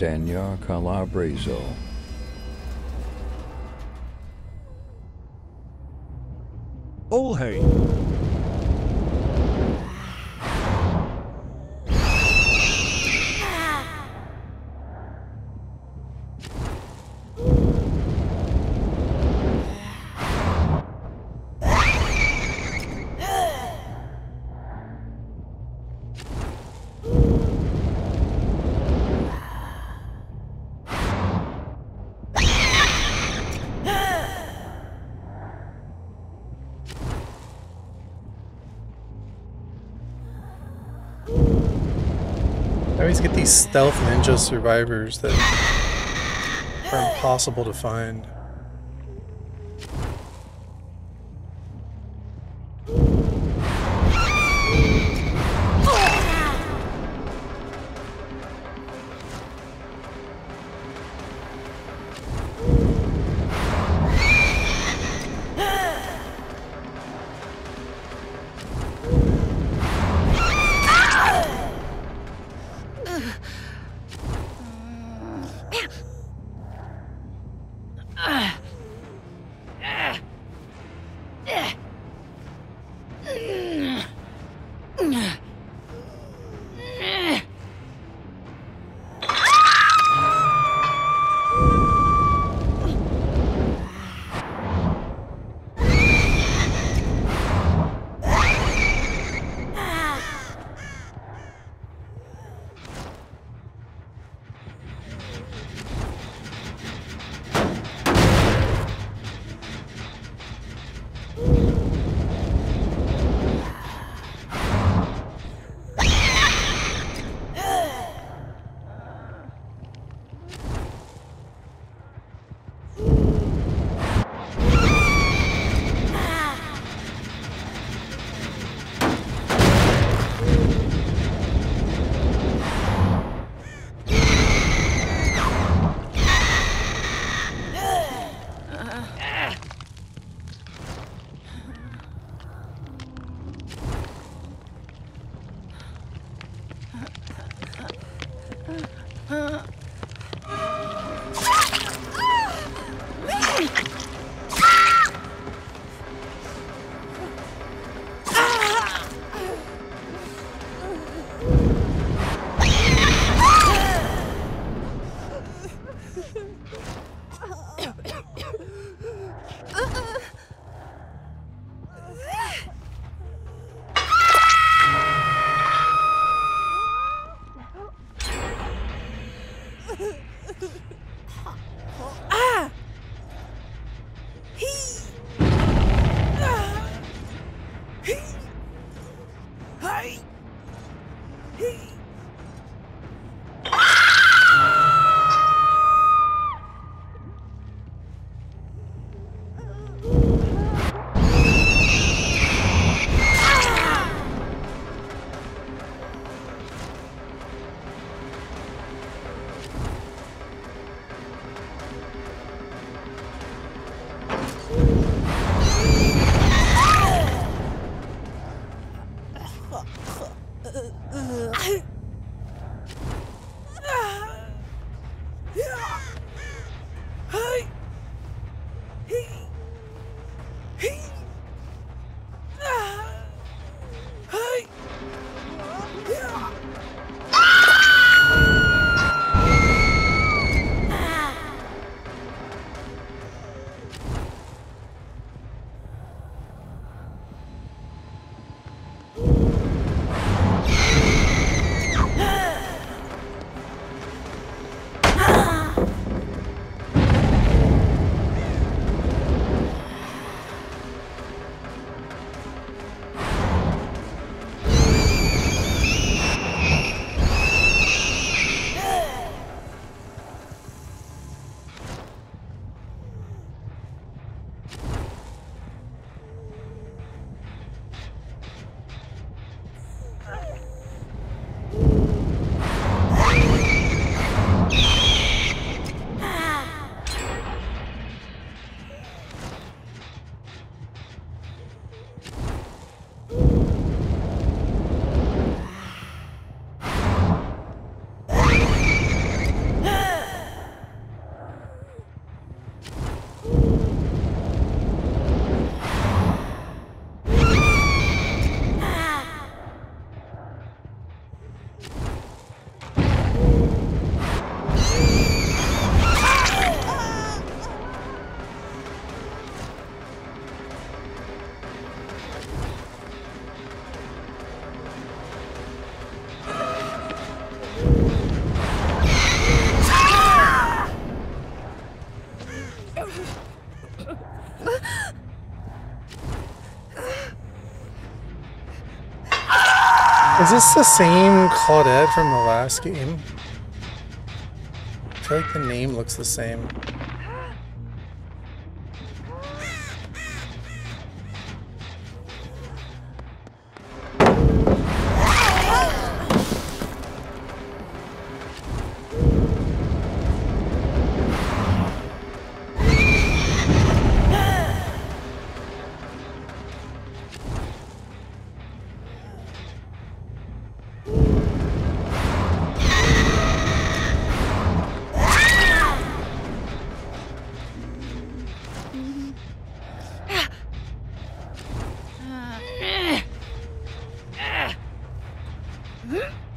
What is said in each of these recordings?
Daniel Calabrese. Olhei. these stealth ninja survivors that are impossible to find. Is this the same Claudette from the last game? I feel like the name looks the same. 嗯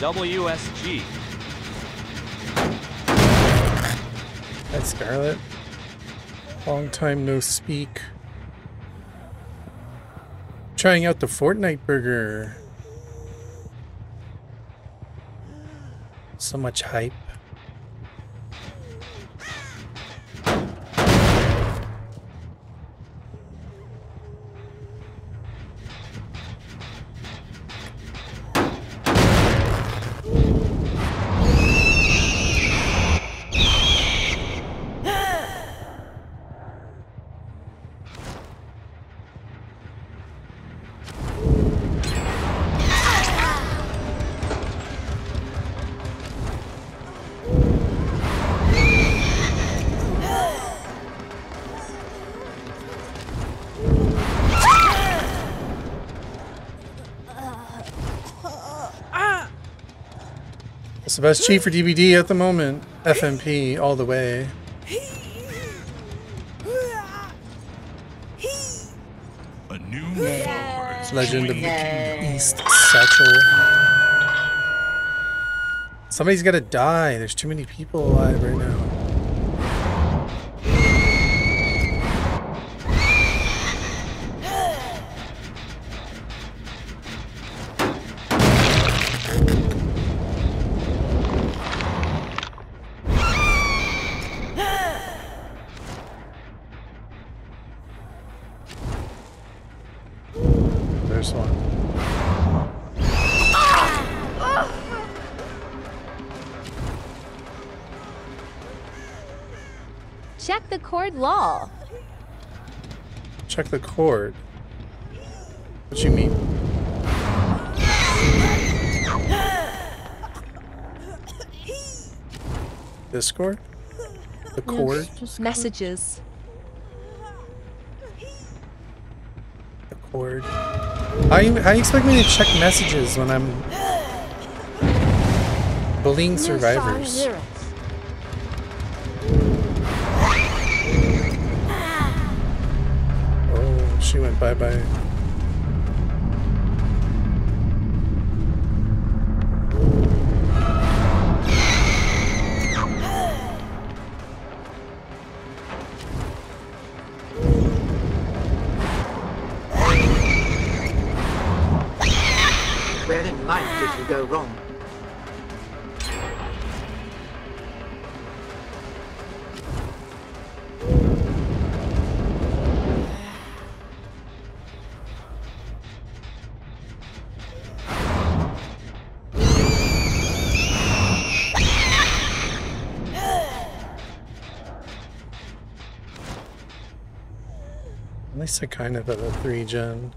WSG. Hi, Scarlet. Long time no speak. Trying out the Fortnite burger. So much hype. It's the best cheat for DBD at the moment. FMP all the way. A new follower has Legend of joined the the. East Satchel. Somebody's gotta die. There's too many people alive right now. There's one. Check the cord lol. Check the cord. What you mean? Discord? The cord? Messages. The cord. How you, how you expect me to check messages when I'm bullying survivors? Oh, she went bye bye did you go wrong? At least I kind of a three gen.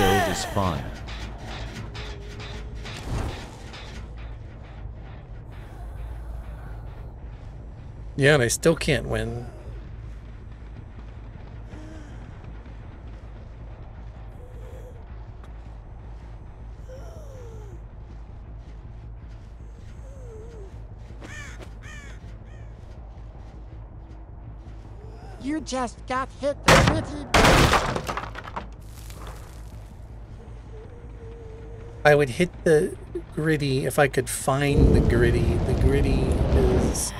build is fine. Yeah, and I still can't win. You just got hit pretty I would hit the gritty if I could find the gritty. The gritty is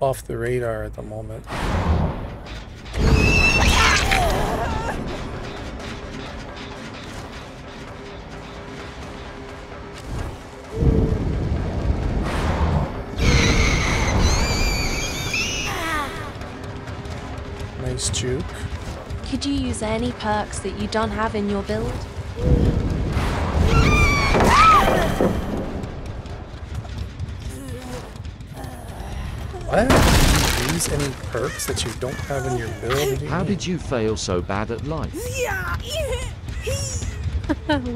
off the radar at the moment. Nice juke. Could you use any perks that you don't have in your build? What? Do you use any perks that you don't have in your build? How did you fail so bad at life?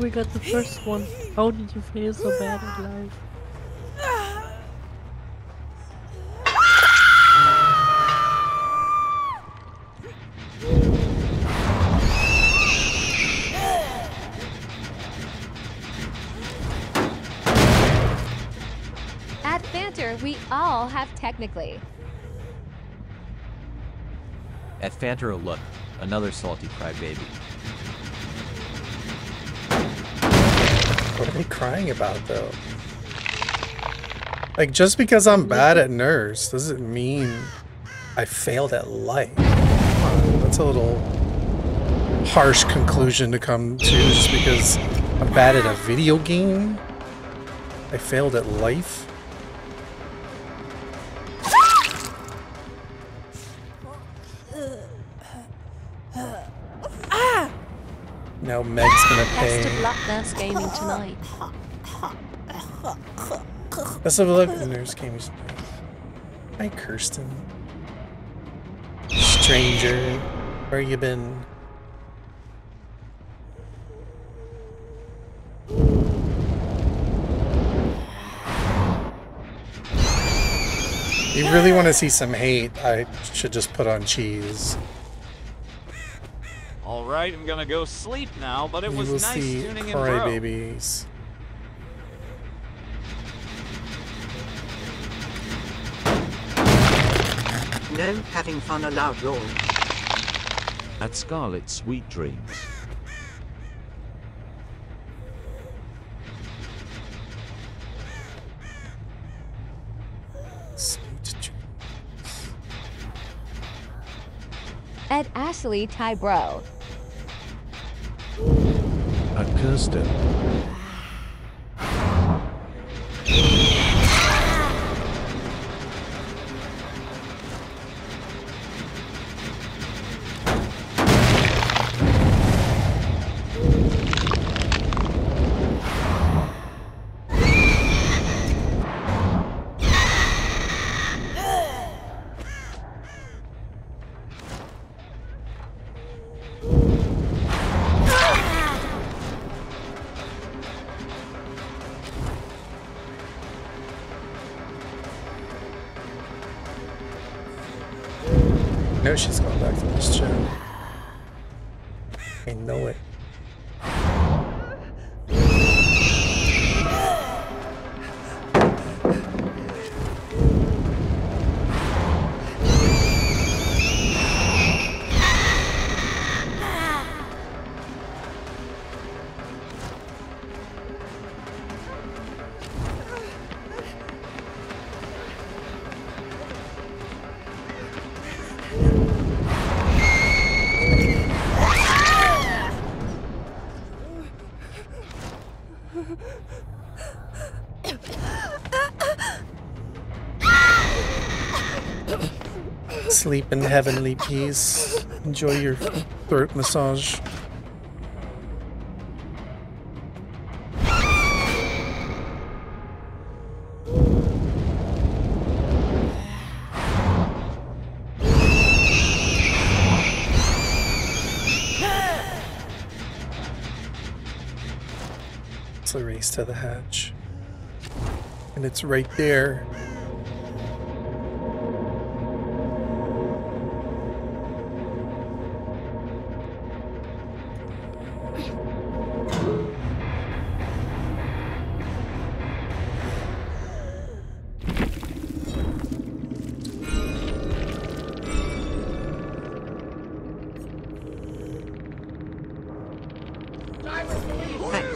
we got the first one. How did you fail so bad at life? Fanter, we all have technically. At Fantaro, look, another salty crybaby. What are they crying about, though? Like, just because I'm bad at nurse doesn't mean I failed at life. That's a little harsh conclusion to come to just because I'm bad at a video game. I failed at life. Ah! Now Meg's gonna pay. Best of luck nurse gaming tonight. Best of luck, Nurse Gaming. Hi, Kirsten. Stranger, where you been? You really want to see some hate? I should just put on cheese. All right, I'm gonna go sleep now, but it You was will nice see tuning in, bro. crybabies. No having fun allowed role. At Scarlet Sweet Dreams. Sweet dreams. Ashley Tybro. She's going back to this chat. I know it. Sleep in heavenly peace. Enjoy your throat massage. It's a race to the hatch. And it's right there.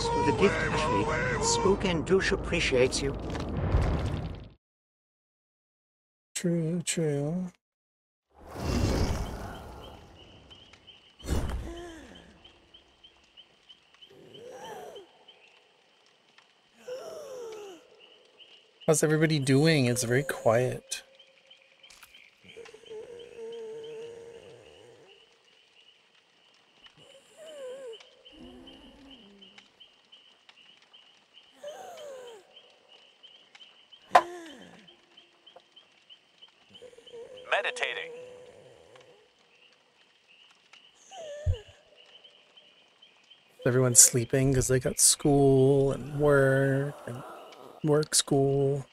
Thanks for the gift, Ashley. Spook and Douche appreciates you. True, true. How's everybody doing? It's very quiet. Meditating. Everyone's sleeping because they got school and work and work school.